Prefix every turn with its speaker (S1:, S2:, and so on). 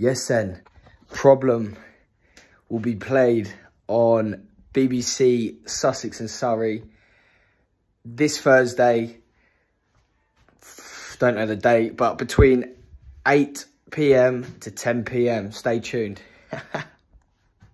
S1: Yes, then. Problem will be played on BBC Sussex and Surrey this Thursday. Don't know the date, but between 8 p.m. to 10 p.m. Stay tuned.